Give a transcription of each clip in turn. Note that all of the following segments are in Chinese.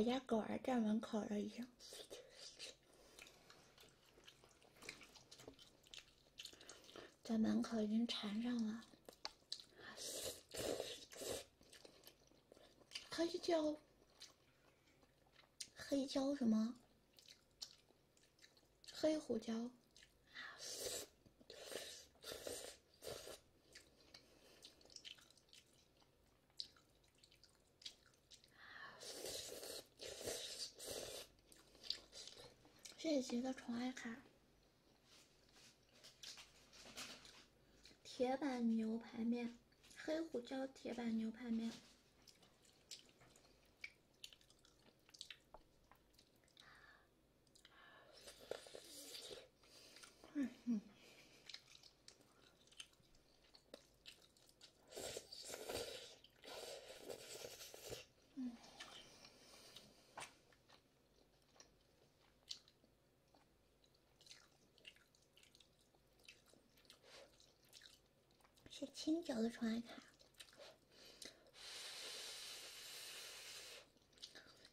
我家狗儿站门口了，已经。在门口已经缠上了，黑椒，黑椒什么？黑胡椒。谢谢杰的宠爱卡。铁板牛排面，黑胡椒铁板牛排面。嗯嗯。这青椒的宠爱卡，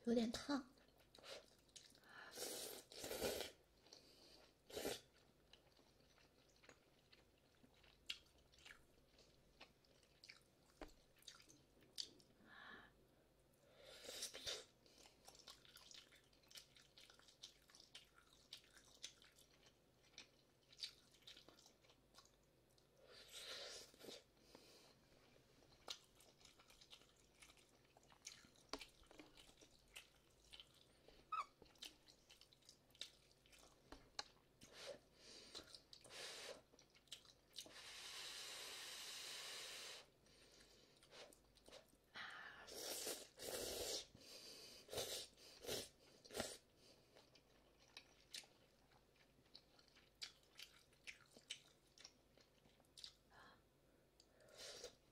有点烫。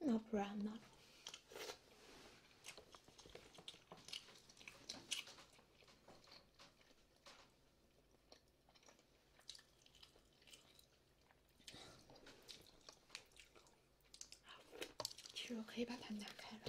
那不然呢？其实我可以把它拿开了。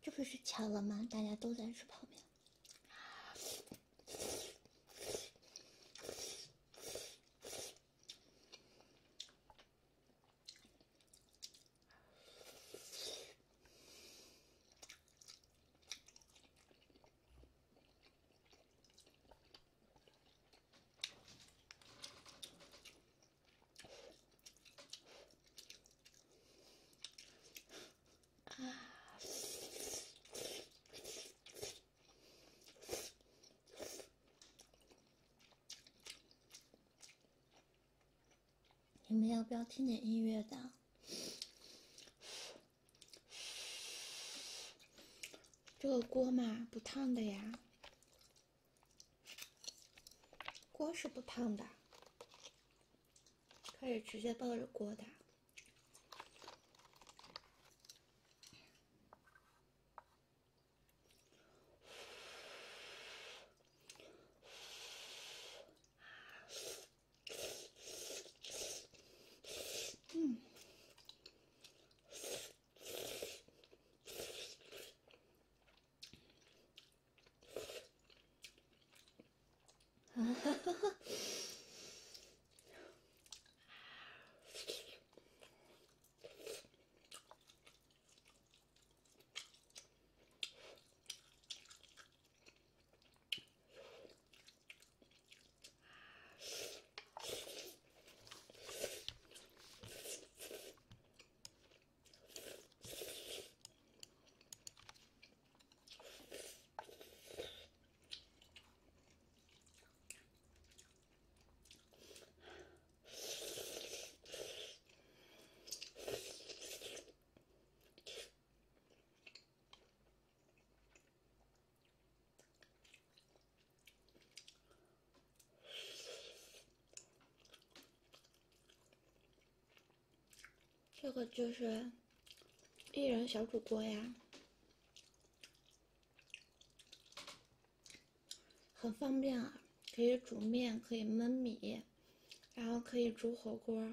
这不是巧了吗？大家都在吃泡面。你们要不要听点音乐的？这个锅嘛，不烫的呀，锅是不烫的，可以直接抱着锅的。这个就是一人小煮锅呀，很方便啊，可以煮面，可以焖米，然后可以煮火锅。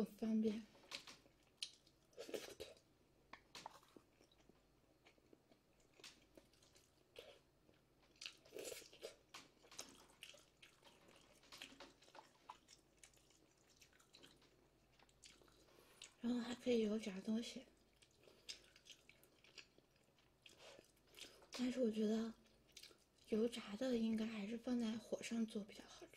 很方便，然后还可以油炸东西，但是我觉得油炸的应该还是放在火上做比较好。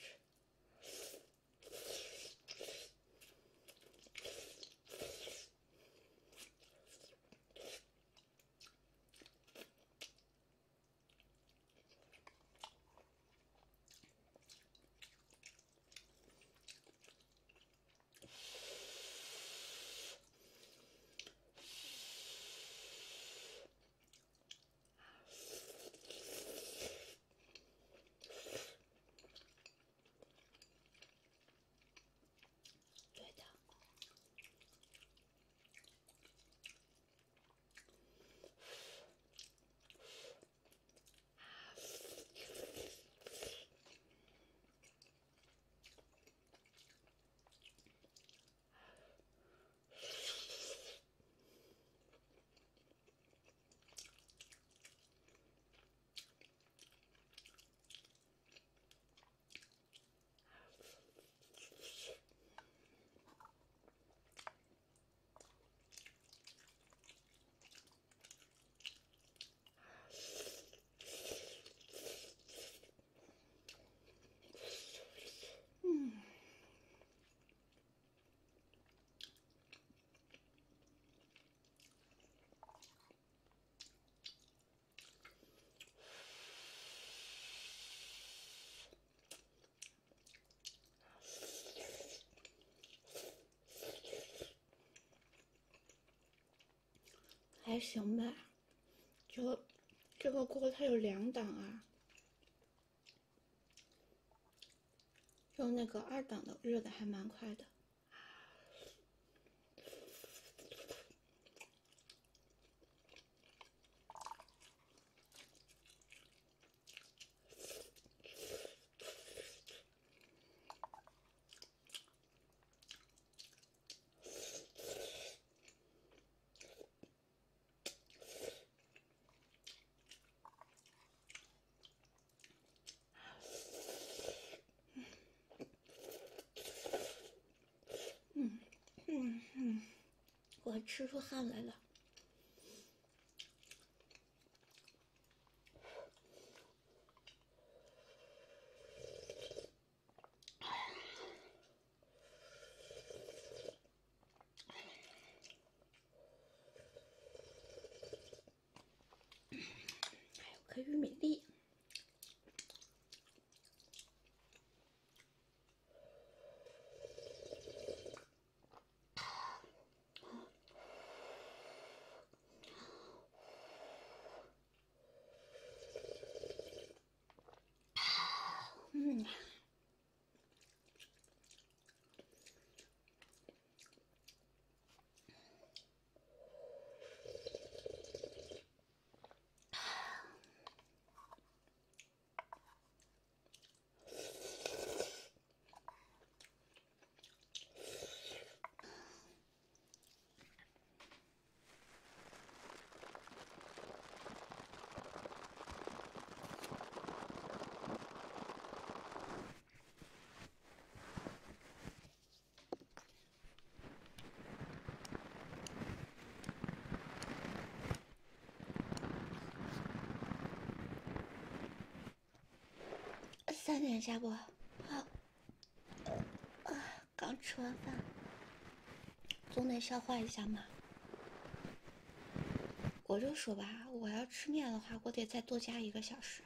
还行吧，就这个锅它有两档啊，用那个二档的热的还蛮快的。我吃出汗来了。还有颗玉米粒。嗯。三点下播，啊，刚吃完饭，总得消化一下嘛。我就说吧，我要吃面的话，我得再多加一个小时。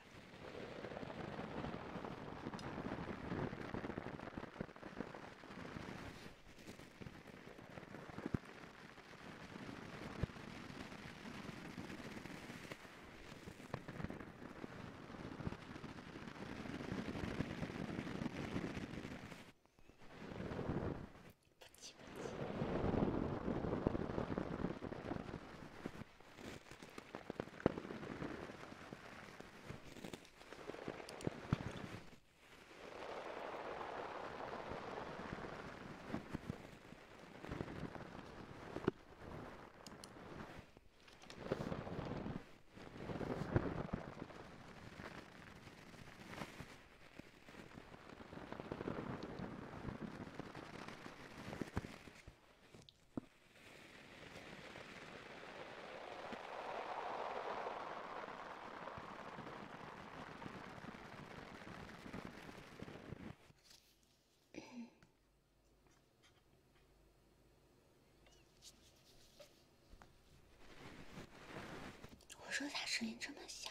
我说咋声音这么小？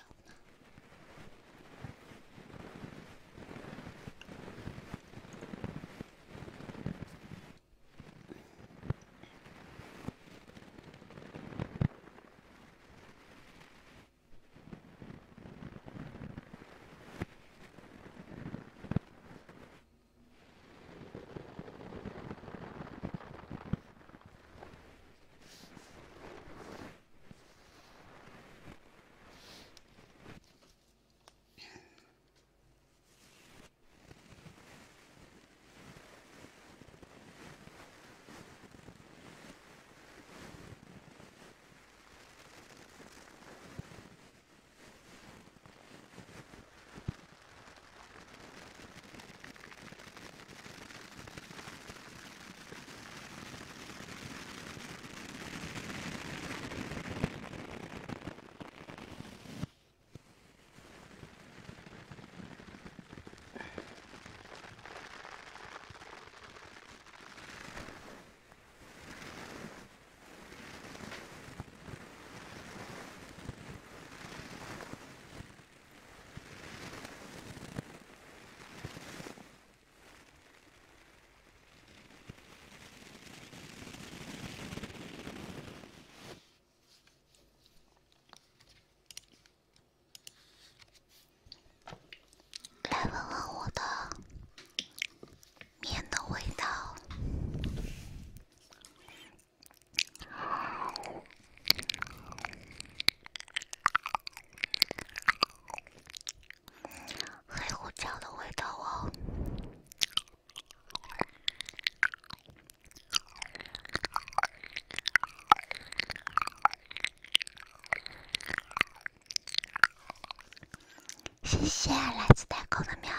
来自太空的喵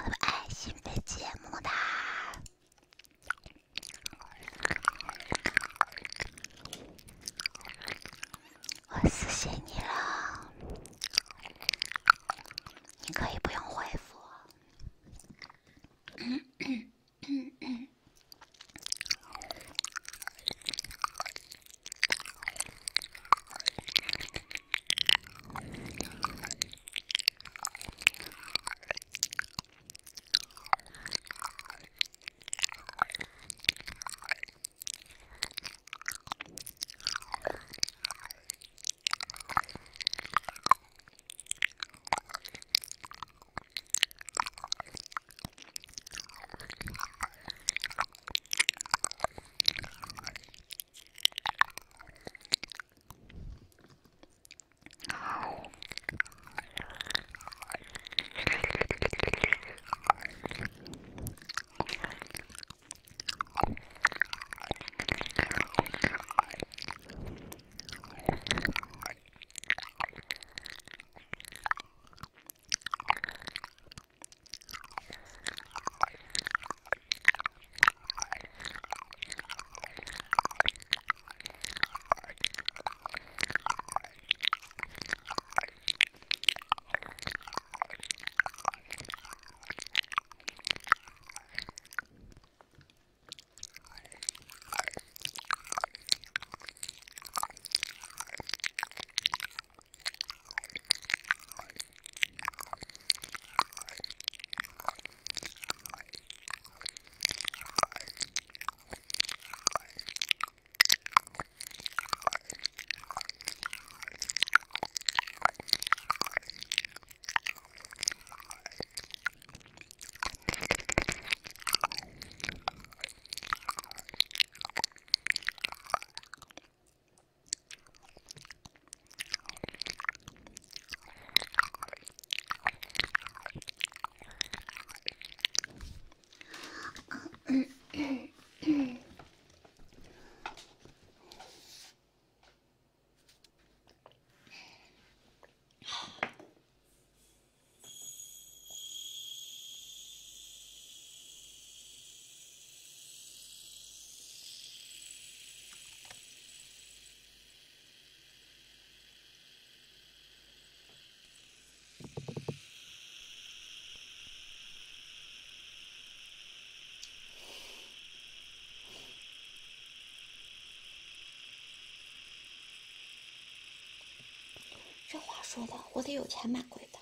这话说的，我得有钱买贵的。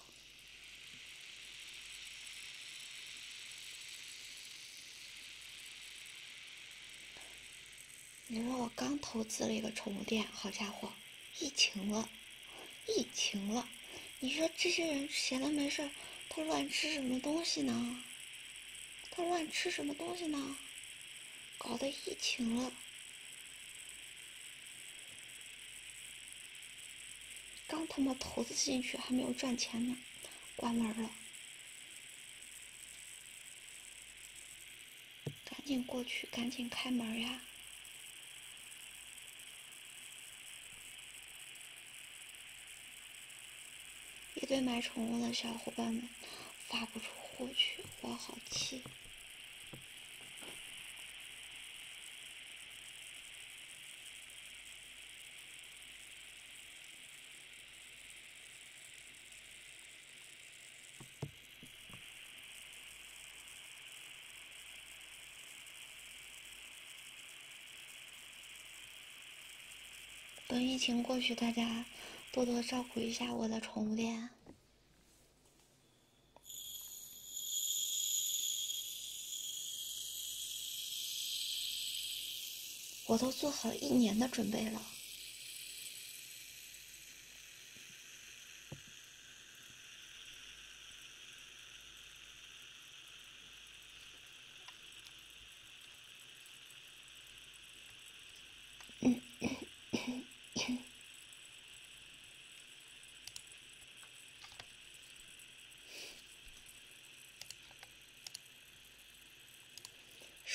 你说我刚投资了一个宠物店，好家伙，疫情了，疫情了！你说这些人闲的没事，他乱吃什么东西呢？他乱吃什么东西呢？搞得疫情了。刚他妈投资进去还没有赚钱呢，关门了，赶紧过去，赶紧开门呀！一堆买宠物的小伙伴们发不出货去，我好气。等疫情过去，大家多多照顾一下我的宠物店。我都做好一年的准备了。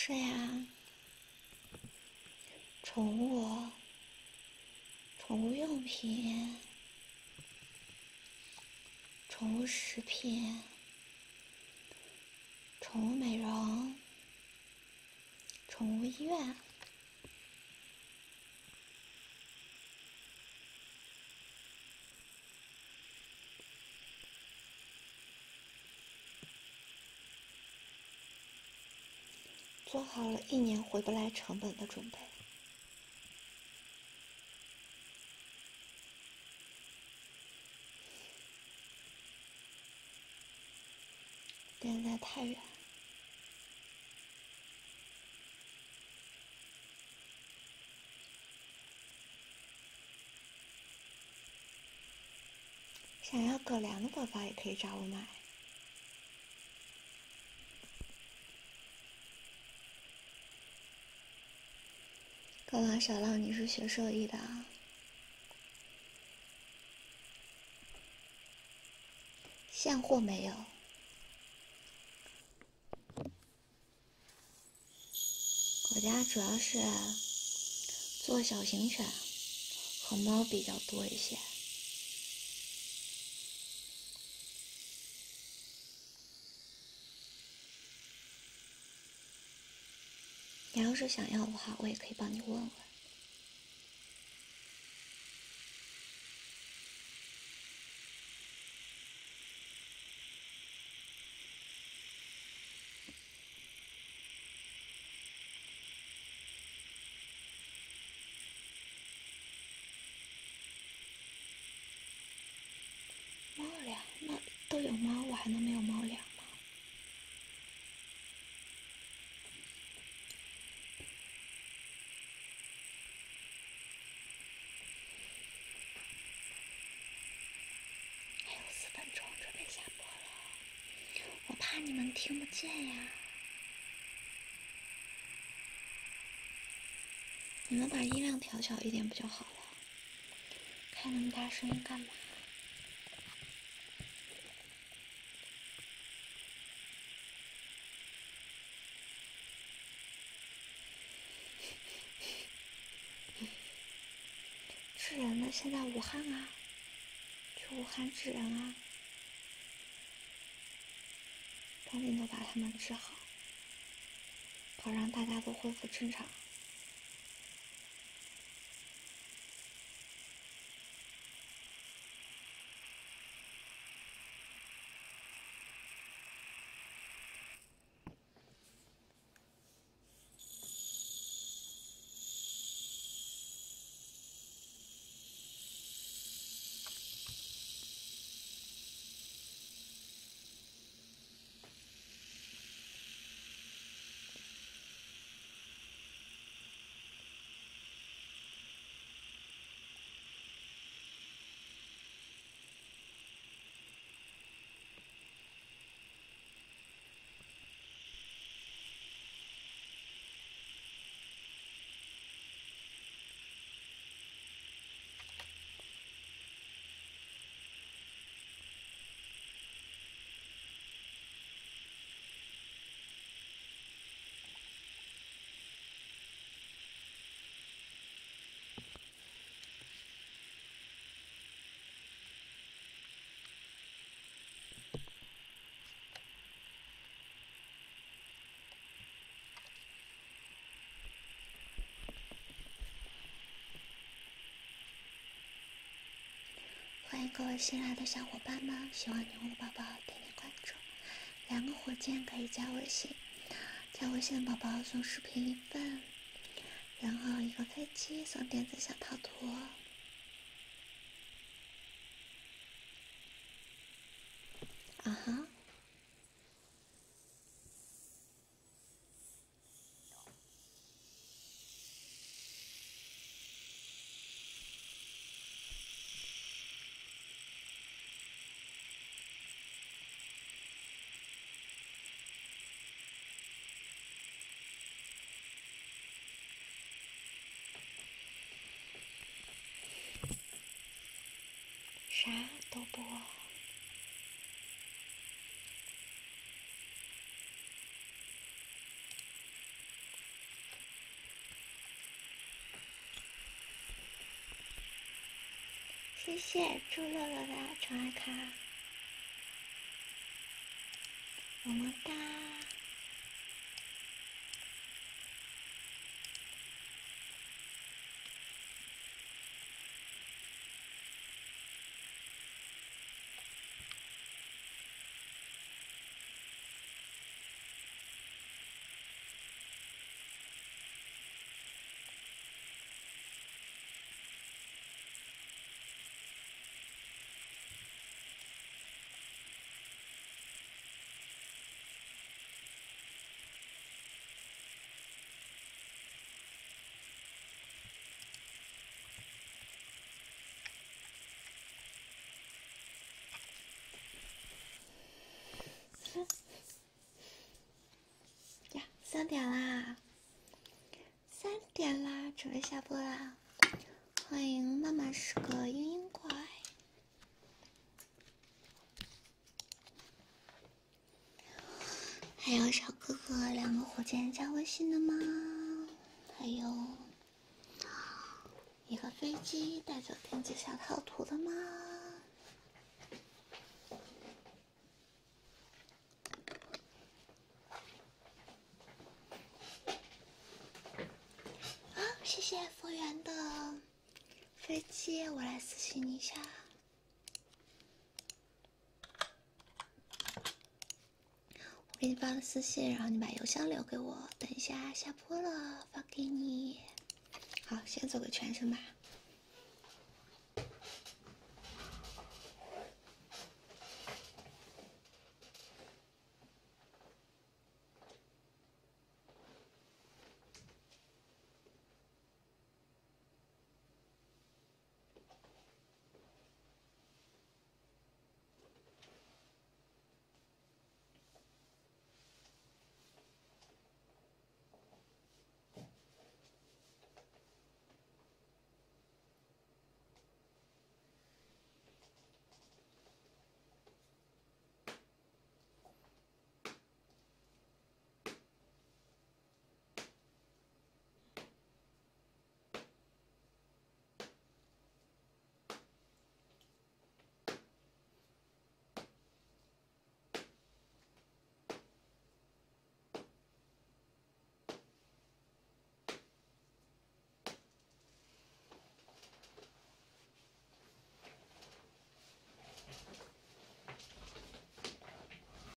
对呀，宠物、宠物用品、宠物食品，宠物美容、宠物医院。做好了一年回不来成本的准备。现在太原，想要狗粮的宝宝也可以找我买。干嘛，小浪？你是学兽医的啊？现货没有。我家主要是做小型犬和猫比较多一些。你要是想要的话，我也可以帮你问问。猫粮？那都有猫，我还能没有猫粮？你们听不见呀？你们把音量调小一点不就好了？开那么大声音干嘛？治人呢现在武汉啊，去武汉治人啊。赶紧的把他们治好，好让大家都恢复正常。各位新来的小伙伴们，喜欢牛的宝宝点点关注，两个火箭可以加微信，加微信的宝宝送视频一份，然后一个飞机送电子小套图。啊哈。啥都不。谢谢朱乐乐的宠爱卡。么么哒。呀，三点啦，三点啦，准备下播啦！欢迎妈妈是个嘤嘤怪，还有小哥哥两个火箭加微信的吗？还有一个飞机带着电子小套图的吗？好，谢谢佛缘的飞机，我私信你一下。我给你发了私信，然后你把邮箱留给我，等一下下播了发给你。好，先做个全身吧。